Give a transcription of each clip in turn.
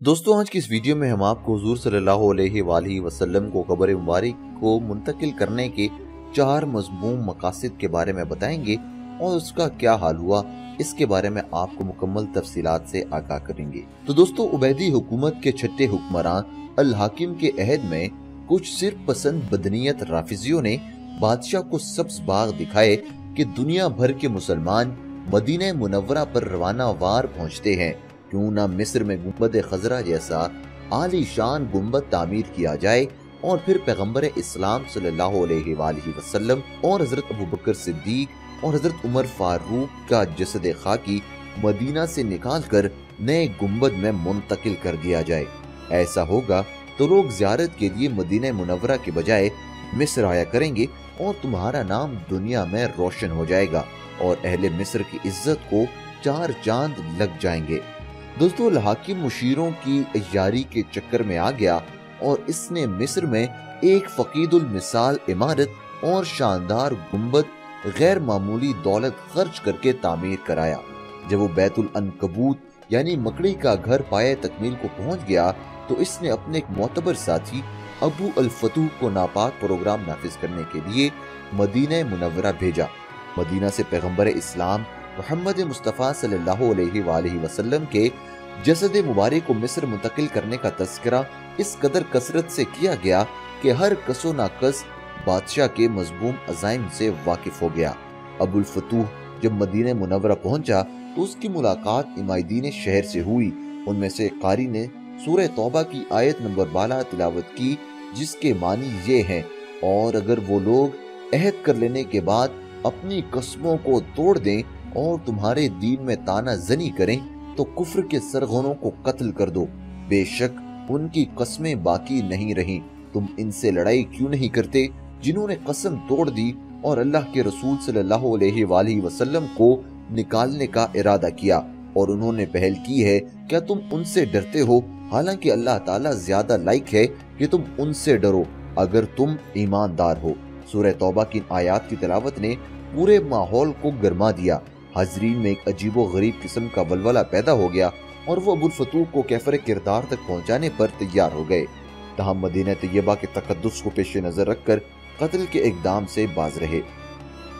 دوستو، آج کی اس ویڈیو میں ہم آپ کو حضور صلی اللہ علیہ وآلہ وسلم کو قبر مبارک کو منتقل کرنے کے چار مضموم مقاصد کے بارے میں بتائیں گے اور اس کا کیا حال ہوا، اس کے بارے میں آپ کو مکمل تفصیلات سے آگاہ کریں گے۔ تو دوستو، عبیدی حکومت کے چھٹے حکمران الحاکم کے عہد میں کچھ صرف پسند بدنیت رافضیوں نے بادشاہ کو سبز باغ دکھائے کہ دنیا بھر کے مسلمان مدینہ منورہ پر روانہ وار پہنچتے ہیں۔ کیوں نہ مصر میں گنبد خزرہ جیسا عالی شان گنبد تعمیر کیا جائے اور پھر پیغمبر اسلام صلی اللہ علیہ وآلہ وسلم اور حضرت ابو بکر صدیق اور حضرت عمر فاروق کا جسد خاکی مدینہ سے نکال کر نئے گنبد میں منتقل کر دیا جائے۔ ایسا ہوگا تو لوگ زیارت کے لیے مدینہ منورہ کے بجائے مصر آیا کریں گے اور تمہارا نام دنیا میں روشن ہو جائے گا اور اہل مصر کی عزت کو چار چاند لگ جائیں گے۔ دوستو الحاکم مشیروں کی ایاری کے چکر میں آ گیا اور اس نے مصر میں ایک فقید المثال عمارت اور شاندار گنبد غیر معمولی دولت خرچ کر کے تعمیر کرایا۔ جب وہ بیت الانکبوت یعنی مکڑی کا گھر پائے تکمیل کو پہنچ گیا تو اس نے اپنے ایک معتبر ساتھی ابو الفتوح کو ناپاک پروگرام نافذ کرنے کے لیے مدینہ منورہ بھیجا۔ مدینہ سے پیغمبر اسلام محمد مصطفیٰ صلی اللہ علیہ وآلہ وسلم کے جسد مبارک کو مصر منتقل کرنے کا تذکرہ اس قدر کثرت سے کیا گیا کہ ہر کس و ناقص بادشاہ کے مضموم عزائم سے واقف ہو گیا۔ ابو الفتوح جب مدینہ منورہ پہنچا تو اس کی ملاقات امائدین شہر سے ہوئی۔ ان میں سے قاری نے سورہ توبہ کی آیت نمبر بالا تلاوت کی، جس کے معنی یہ ہیں، اور اگر وہ لوگ عہد کر لینے کے بعد اپنی قسموں کو توڑ دیں اور تمہارے دین میں تانا زنی کریں تو کفر کے سرغنوں کو قتل کر دو۔ بے شک ان کی قسمیں باقی نہیں رہیں۔ تم ان سے لڑائی کیوں نہیں کرتے؟ جنہوں نے قسم توڑ دی اور اللہ کے رسول صلی اللہ علیہ وآلہ وسلم کو نکالنے کا ارادہ کیا اور انہوں نے پہل کی ہے، کیا تم ان سے ڈرتے ہو؟ حالانکہ اللہ تعالیٰ زیادہ لائک ہے کہ تم ان سے ڈرو۔ اگر تم ایماندار ہو۔ سورہ توبہ کی آیات کی تلاوت نے پورے ماحول کو گرما دیا۔ حاضرین میں ایک عجیب و غریب قسم کا ولولہ پیدا ہو گیا اور وہ ابو الفتوح کو کیفر کردار تک پہنچانے پر تیار ہو گئے۔ تاہم مدینہ طیبہ کے تقدس کو پیش نظر رکھ کر قتل کے اقدام سے باز رہے۔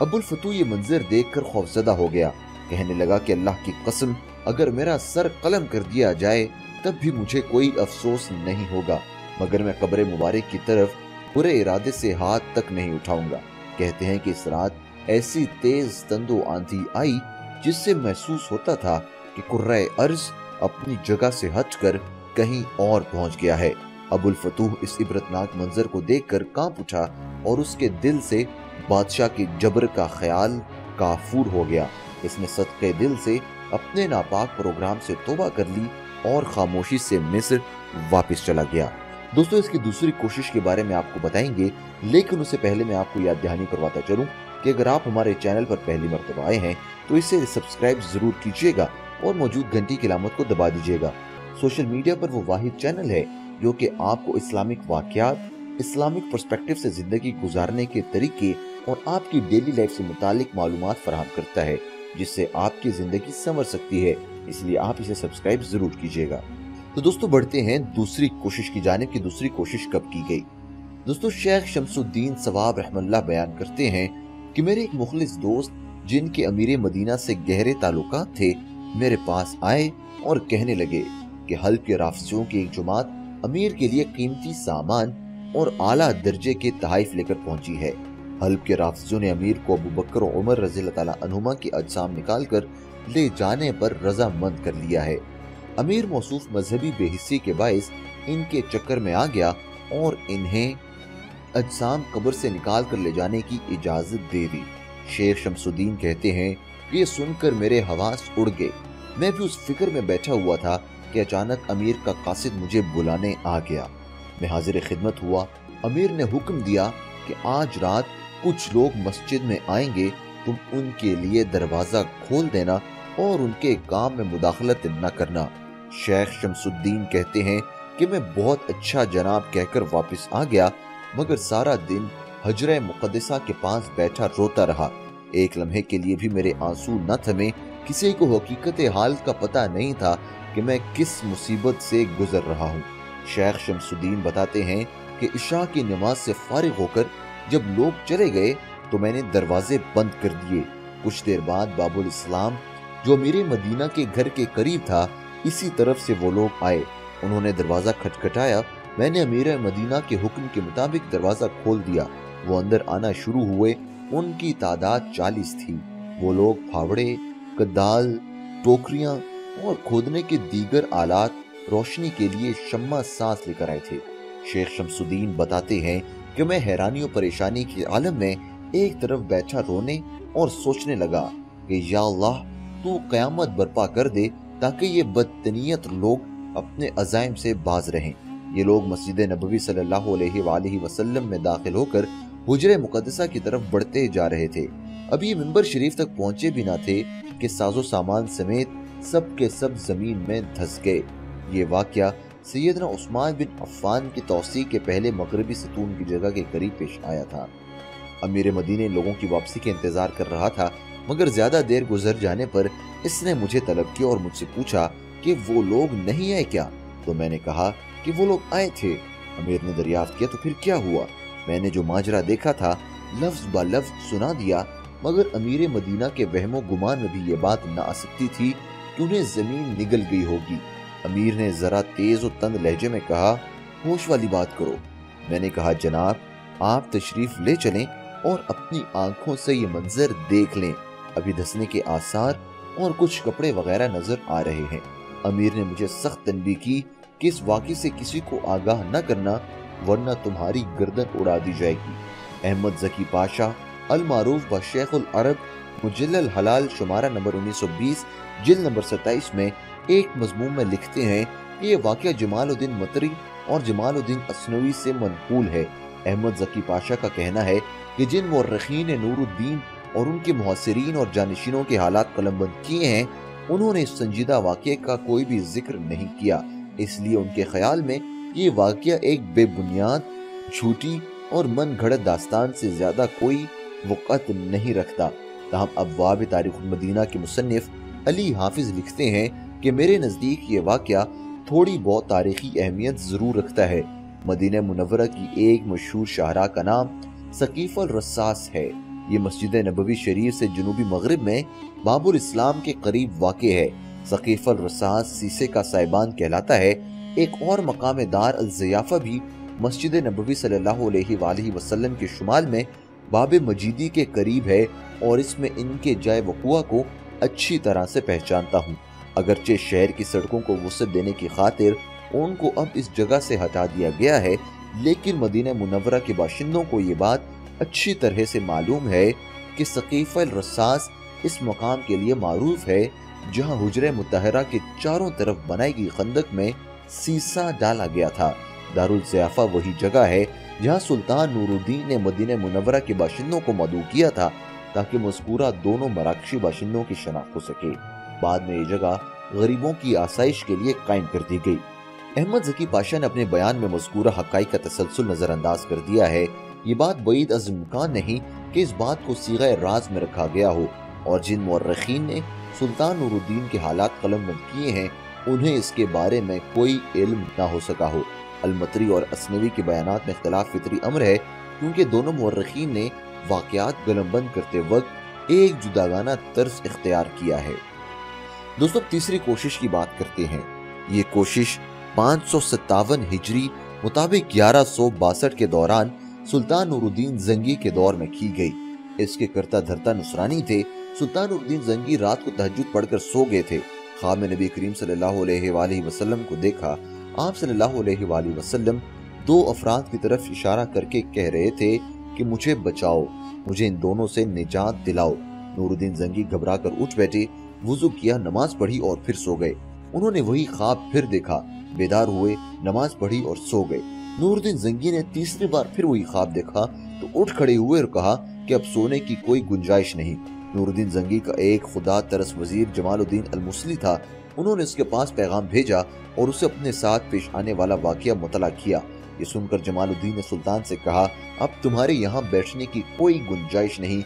ابو الفتوح یہ منظر دیکھ کر خوفزدہ ہو گیا۔ کہنے لگا کہ اللہ کی قسم، اگر میرا سر قلم کر دیا جائے، تب بھی مجھے کوئی افسوس نہیں ہوگا۔ مگر میں قبر مبارک کی طرف برے ارادے سے ہاتھ تک نہیں اٹھاؤں گا۔ کہتے ہیں کہ اس رات ایسی تیز تندو آندھی آئی جس سے محسوس ہوتا تھا کہ قرہ ارض اپنی جگہ سے ہٹ کر کہیں اور پہنچ گیا ہے۔ ابو الفتوح اس عبرتناک منظر کو دیکھ کر کانپ اٹھا اور اس کے دل سے بادشاہ کی جبر کا خیال کافور ہو گیا۔ اس نے صدقے دل سے اپنے ناپاک پروگرام سے توبہ کر لی اور خاموشی سے مصر واپس چلا گیا۔ دوستو، اس کی دوسری کوشش کے بارے میں آپ کو بتائیں گے، لیکن اس سے پہلے میں آپ کو یاد دہانی کرواتا چلوں۔ کہ اگر آپ ہمارے چینل پر پہلی مرتبہ آئے ہیں، تو اسے سبسکرائب ضرور کیجیے گا اور موجود گھنٹی کی علامت کو دبا دیجیے گا۔ سوشل میڈیا پر وہ واحد چینل ہے جو کہ آپ کو اسلامک واقعات، اسلامک پرسپیکٹو سے زندگی گزارنے کے طریقے اور آپ کی ڈیلی لائف سے متعلق معلومات فراہم کرتا ہے، جس سے آپ کی زندگی سمر سکتی ہے۔ اس لیے آپ اسے سبسکرائب ضرور کیجیے گا۔ تو دوستو، بڑھتے ہیں۔ دوسری کوشش کی جانب کی دوسری کوشش کب کی گئی؟ دوستو، شیخ شمس الدین ثواب رحم اللہ بیان کرتے ہیں کہ میرے ایک مخلص دوست جن کے امیر مدینہ سے گہرے تعلقات تھے، میرے پاس آئے اور کہنے لگے کہ حلب کے رافضیوں کی ایک جماعت امیر کے لیے قیمتی سامان اور اعلیٰ درجے کے تحائف لے کر پہنچی ہے۔ حلب کے رافضیوں نے امیر کو ابو بکر و عمر رضی اللہ تعالیٰ عنہما کی اجسام نکال کر لے جانے پر رضا مند کر لیا ہے۔ امیر موصوف مذہبی بے حصی کے باعث ان کے چکر میں آ گیا اور انہیں اجسام قبر سے نکال کر لے جانے کی اجازت دے دی۔ شیخ شمس الدین کہتے ہیں، یہ سن کر میرے حواس اڑ گئے۔ میں بھی اس فکر میں بیٹھا ہوا تھا کہ اچانک امیر کا قاصد مجھے بلانے آ گیا۔ میں حاضر خدمت ہوا۔ امیر نے حکم دیا کہ آج رات کچھ لوگ مسجد میں آئیں گے، تم ان کے لیے دروازہ کھول دینا اور ان کے کام میں مداخلت نہ کرنا۔ شیخ شمس الدین کہتے ہیں کہ میں بہت اچھا جناب کہہ کر واپس آ گیا مگر سارا دن حجرہ مقدسہ کے پاس بیٹھا روتا رہا۔ ایک لمحے کے لیے بھی میرے آنسو نہ تھمے۔ کسی کو حقیقت حال کا پتہ نہیں تھا کہ میں کس مصیبت سے گزر رہا ہوں۔ شیخ شمس الدین بتاتے ہیں کہ عشاء کی نماز سے فارغ ہو کر جب لوگ چلے گئے تو میں نے دروازے بند کر دیے۔ کچھ دیر بعد باب الاسلام، جو میرے مدینہ کے گھر کے قریب تھا، اسی طرف سے وہ لوگ آئے۔ انہوں نے دروازہ کھٹکھٹایا میں نے امیر مدینہ کے حکم کے مطابق دروازہ کھول دیا۔ وہ اندر آنا شروع ہوئے۔ ان کی تعداد چالیس تھی۔ وہ لوگ پھاوڑے، کدال، ٹوکریاں اور کھودنے کے دیگر آلات روشنی کے لیے شمع سانس لے کر آئے تھے۔ شیخ شمس الدین بتاتے ہیں کہ میں حیرانی و پریشانی کے عالم میں ایک طرف بیٹھا رونے اور سوچنے لگا کہ یا اللہ، تو قیامت برپا کر دے تاکہ یہ بدتنیت لوگ اپنے عزائم سے باز رہیں۔ یہ لوگ مسجد نبوی صلی اللہ علیہ وآلہ وسلم میں داخل ہو کر حجر مقدسہ کی طرف بڑھتے جا رہے تھے۔ ابھی ممبر شریف تک پہنچے بھی نہ تھے کہ ساز و سامان سمیت سب کے سب زمین میں دھس گئے۔ یہ واقعہ سیدنا عثمان بن عفان کی توسیع کے پہلے مغربی ستون کی جگہ کے قریب پیش آیا تھا۔ امیر مدینہ لوگوں کی واپسی کے انتظار کر رہا تھا، مگر زیادہ دیر گزر جانے پر اس نے مجھے طلب کیا اور مجھ سے پوچھا کہ وہ لوگ نہیں آئے کیا؟ تو میں نے کہا کہ وہ لوگ آئے تھے۔ امیر نے دریافت کیا تو پھر کیا ہوا؟ میں نے جو ماجرا دیکھا تھا، لفظ با لفظ سنا دیا، مگر امیر مدینہ کے وہم و گمان میں بھی یہ بات نہ آ سکتی تھی کہ انہیں زمین نگل گئی ہوگی۔ امیر نے ذرا تیز و تند لہجے میں کہا، ہوش والی بات کرو۔ میں نے کہا، جناب، آپ تشریف لے چلیں اور اپنی آنکھوں سے یہ منظر دیکھ لیں۔ ابھی دھسنے کے آثار اور کچھ کپڑے وغیرہ نظر آ رہے ہیں۔ امیر نے مجھے سخت تنبی کی کہ اس واقعے سے کسی کو آگاہ نہ کرنا ورنہ تمہاری گردن اڑا دی جائے گی۔ احمد زکی پاشا المعروف با شیخ العرب مجل الحلال شمارہ نمبر انیس سو بیس جل نمبر ستائیس میں ایک مضمون میں لکھتے ہیں کہ یہ واقعہ جمال الدین مطری اور جمال الدین اسنوی سے منقول ہے۔ احمد زکی پاشا کا کہنا ہے کہ جن مورخین نور الدین اور ان کے محسرین اور جانشینوں کے حالات قلم بند کیے ہیں، انہوں نے اس سنجیدہ واقعے کا کوئی بھی ذکر نہیں کیا۔ اس لیے ان کے خیال میں یہ واقعہ ایک بے بنیاد، جھوٹی اور من گھڑت داستان سے زیادہ کوئی وقت نہیں رکھتا۔ تاہم ابواب تاریخ المدینہ کے مصنف علی حافظ لکھتے ہیں کہ میرے نزدیک یہ واقعہ تھوڑی بہت تاریخی اہمیت ضرور رکھتا ہے۔ مدینہ منورہ کی ایک مشہور شاہراہ کا نام سقیف الرساس ہے۔ یہ مسجد نبوی شریف سے جنوبی مغرب میں باب الاسلام کے قریب واقع ہے۔ سقیف الرساس سیسے کا سائبان کہلاتا ہے، ایک اور مقام دار الزیافہ بھی مسجد نبوی صلی اللہ علیہ وآلہ وسلم کے شمال میں باب مجیدی کے قریب ہے اور اس میں ان کے جائے وقوع کو اچھی طرح سے پہچانتا ہوں۔ اگرچہ شہر کی سڑکوں کو وسعت دینے کی خاطر ان کو اب اس جگہ سے ہٹا دیا گیا ہے، لیکن مدینہ منورہ کے باشندوں کو یہ بات اچھی طرح سے معلوم ہے کہ سقیف الرساس اس مقام کے لیے معروف ہے جہاں حجر متحرہ کے چاروں طرف بنائی گئی خندق میں سیسا ڈالا گیا تھا۔ دارالزیافہ وہی جگہ ہے جہاں سلطان نور الدین نے مدینہ منورہ کے باشندوں کو مدعو کیا تھا تاکہ مذکورہ دونوں مراکشی باشندوں کی شناخت ہو سکے۔ بعد میں یہ جگہ غریبوں کی آسائش کے لیے قائم کر دی گئی۔ احمد زکی پاشا نے اپنے بیان میں مذکورہ حقائق کا تسلسل نظر انداز کر دیا ہے۔ یہ بات بعید از امکان نہیں کہ اس بات کو سیغہ راز میں رکھا گیا ہو اور جن مورخین نے سلطان نور الدین کے حالات قلم بند کیے ہیں، انہیں اس کے بارے میں کوئی علم نہ ہو سکا ہو۔ المتری اور اسنوی کے بیانات میں اختلاف فطری امر ہے، کیونکہ دونوں مورخین نے واقعات قلم بند کرتے وقت ایک جداگانہ طرز اختیار کیا ہے۔ دوستو، تیسری کوشش کی بات کرتے ہیں۔ یہ کوشش پانچ سو ستاون ہجری مطابق گیارہ سو باسٹھ کے دوران سلطان نور الدین زنگی کے دور میں کی گئی۔ اس کے کرتا دھرتا نصرانی تھے۔ سلطان الدین زنگی رات کو تحجد پڑھ کر سو گئے تھے۔ خواب میں نبی کریم صلی اللہ علیہ وآلہ وسلم کو دیکھا، آپ صلی اللہ علیہ وآلہ وسلم دو افراد کی طرف اشارہ کر کے کہہ رہے تھے کہ مجھے بچاؤ، مجھے ان دونوں سے نجات دلاؤ۔ نور الدین زنگی گھبرا کر اٹھ بیٹھے، وضو کیا، نماز پڑھی اور پھر سو گئے۔ انہوں نے وہی خواب پھر دیکھا، بیدار ہوئے، نماز پڑھی اور سو گئے۔ نور الدین زنگی نے تیسری بار پھر وہی خواب دیکھا تو اٹھ کھڑے ہوئے اور کہا کہ اب سونے کی کوئی گنجائش نہیں۔ نور الدین زنگی کا ایک خدا ترس وزیر جمال الدین المسلی تھا۔ انہوں نے اس کے پاس پیغام بھیجا اور اسے اپنے ساتھ پیش آنے والا واقعہ مطلع کیا۔ یہ سن کر جمال الدین نے سلطان سے کہا، اب تمہارے یہاں بیٹھنے کی کوئی گنجائش نہیں۔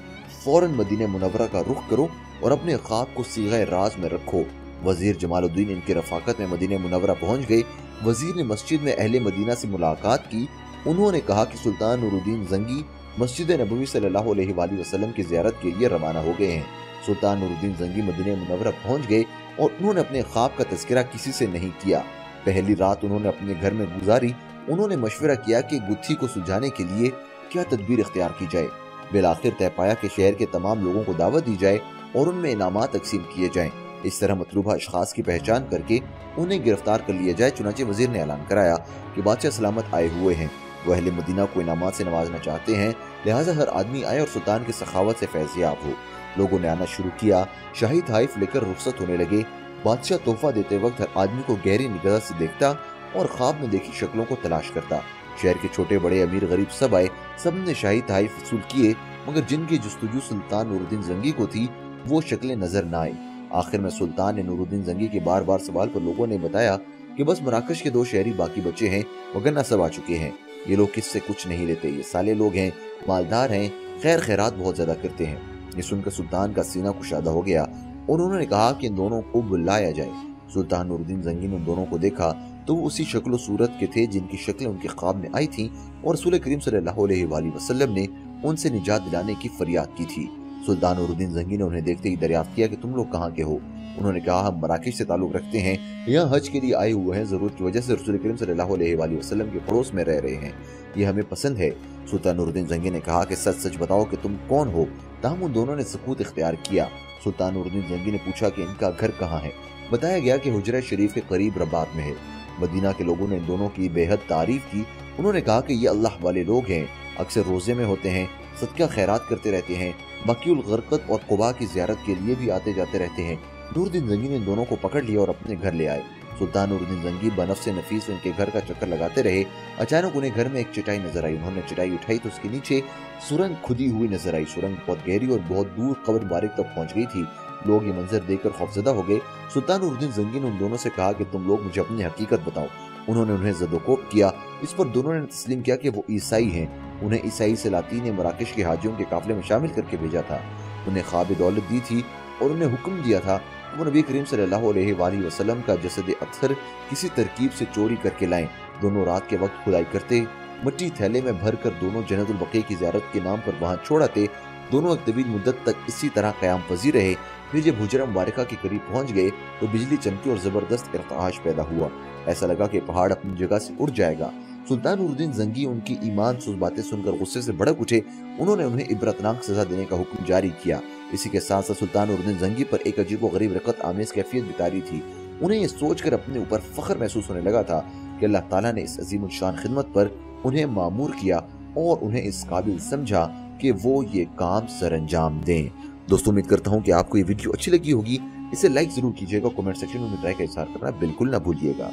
فوراً مدینہ منورہ کا رخ کرو اور اپنے خواب کو سیغہ راز میں رکھو۔ وزیر جمال الدین ان کی رفاقت میں مدینہ منورہ پہنچ گئے۔ وزیر نے مسجد میں اہل مدینہ سے ملاقات کی۔ انہوں نے کہا کہ سلطان نور الدین زنگی مسجد نبوی صلی اللہ علیہ وآلہ وسلم کی زیارت کے لیے روانہ ہو گئے ہیں۔ سلطان نور الدین زنگی مدینہ منورہ پہنچ گئے اور انہوں نے اپنے خواب کا تذکرہ کسی سے نہیں کیا۔ پہلی رات انہوں نے اپنے گھر میں گزاری۔ انہوں نے مشورہ کیا کہ گتھی کو سلجھانے کے لیے کیا تدبیر اختیار کی جائے۔ بالآخر طے پایا کہ شہر کے تمام لوگوں کو دعوت دی جائے اور ان میں انعامات تقسیم کیے جائیں۔ اس طرح مطلوبہ اشخاص کی پہچان کر کے انہیں گرفتار کر لیا جائے، چنانچہ وزیر نے اعلان کرایا کہ بادشاہ سلامت آئے ہوئے ہیں۔ وہ اہل مدینہ کو انعامات سے نوازنا چاہتے ہیں، لہٰذا ہر آدمی آئے اور سلطان کی سخاوت سے فیضیاب ہو۔ لوگوں نے آنا شروع کیا، شاہی تحائف لے کر رخصت ہونے لگے۔ بادشاہ تحفہ دیتے وقت ہر آدمی کو گہری نگاہ سے دیکھتا اور خواب میں دیکھی شکلوں کو تلاش کرتا۔ شہر کے چھوٹے بڑے امیر غریب سب آئے، سب نے شاہی تحائف وصول کیے، مگر جن کی جستجو سلطان نور الدین زنگی کو تھی، وہ شکلیں نظر نہ آئی آخر میں سلطان نے نور الدین زنگی کے بار بار سوال پر لوگوں نے بتایا کہ بس مراکش کے دو شہری باقی بچے ہیں وگرنہ سب آ چکے ہیں۔ یہ لوگ کس سے کچھ نہیں لیتے، یہ سالے لوگ ہیں، مالدار ہیں، خیر خیرات بہت زیادہ کرتے ہیں۔ یہ سن کر سلطان کا سینہ کشادہ ہو گیا۔ اور انہوں نے کہا کہ ان دونوں کو بلایا جائے۔ سلطان نور الدین زنگی نے ان دونوں کو دیکھا تو وہ اسی شکل و صورت کے تھے جن کی شکلیں ان کے خواب میں آئی تھیں اور رسول کریم صلی اللہ علیہ وآلہ وسلم نے ان سے نجات دلانے کی فریاد کی تھی۔ سلطان نور الدین زنگی نے انہیں دیکھتے ہی دریافت کیا کہ تم لوگ کہاں کے ہو؟ انہوں نے کہا ہم مراکش سے تعلق رکھتے ہیں، یہاں حج کے لیے آئے ہوئے ہیں، ضرورت کی وجہ سے رسول کریم صلی اللہ علیہ وآلہ وسلم کے پڑوس میں رہ رہے ہیں۔ یہ ہمیں پسند ہے۔ سلطان نور الدین زنگی نے کہا کہ سچ سچ بتاؤ کہ تم کون ہو؟ تاہم ان دونوں نے سکوت اختیار کیا۔ سلطان نور الدین زنگی نے پوچھا کہ ان کا گھر کہاں ہے؟ بتایا گیا کہ حجرہ شریف کے قریب رباط میں ہے۔ مدینہ کے لوگوں نے ان دونوں کی بے حد تعریف کی۔ انہوں نے کہا کہ یہ اللہ والے لوگ ہیں۔ اکثر روزے میں ہوتے ہیں، صدقہ خیرات کرتے رہتے ہیں۔ بقی الغرقت اور قبا کی زیارت کے لیے بھی آتے جاتے رہتے ہیں۔ نور الدین زنگی نے ان دونوں کو پکڑ لیا اور اپنے گھر لے آئے۔ سلطان نور الدین زنگی بنفس نفیس ان کے گھر کا چکر لگاتے رہے۔ اچانک انہیں گھر میں ایک چٹائی نظر آئی۔ انہوں نے چٹائی اٹھائی تو اس کے نیچے سرنگ کھدی ہوئی نظر آئی۔ سرنگ بہت گہری اور بہت دور قبر بارک تک پہنچ گئی تھی۔ لوگ یہ منظر دیکھ کر خوفزدہ ہو گئے۔ سلطان نور الدین زنگی نے ان دونوں سے کہا کہ تم لوگ مجھے اپنی حقیقت بتاؤ۔ انہوں نے انہیں زد و کوب کیا۔ اس پر دونوں نے تسلیم کیا کہ وہ عیسائی ہیں۔ انہیں عیسائی سلاطین نے مراکش کے حاجیوں کے قافلے میں شامل کر کے بھیجا تھا۔ انہیں خواب دولت دی تھی اور انہیں حکم دیا تھا وہ نبی کریم صلی اللہ علیہ وآلہ وسلم کا جسد اطہر کسی ترکیب سے چوری کر کے لائیں۔ دونوں رات کے وقت کھدائی کرتے، مٹی تھیلے میں بھر کر دونوں جنت البقیع کی زیارت کے نام پر وہاں چھوڑاتے، دونوں ایک طویل مدت تک اسی طرح قیام پذیر رہے۔ پھر جب حجرہ مبارکہ کے قریب پہنچ گئے، تو بجلی چمکی اور زبردست ارتعاش پیدا ہوا۔ ایسا لگا کہ پہاڑ اپنی جگہ سے اڑ جائے گا۔ سلطان الدین زنگی ان کی ایمان سوز باتیں سن کر غصے سے بڑک اٹھے۔ انہوں نے انہیں عبرتناک سزا دینے کا حکم جاری کیا۔ اسی کے ساتھ ساتھ سلطان نور الدین زنگی پر ایک عجیب و غریب رقت آمیز کیفیت بتاری تھی۔ انہیں یہ سوچ کر اپنے اوپر فخر محسوس ہونے لگا تھا کہ اللہ تعالیٰ نے اس عظیم الشان خدمت پر انہیں معمور کیا اور انہیں اس قابل سمجھا کہ وہ یہ کام سر انجام دیں۔ دوستو، امید کرتا ہوں کہ آپ کو یہ ویڈیو اچھی لگی ہوگی۔ اسے لائک ضرور کیجیے گا کومنٹ سیکشن میں رائے کا اظہار کرنا بالکل نہ بھولیے گا۔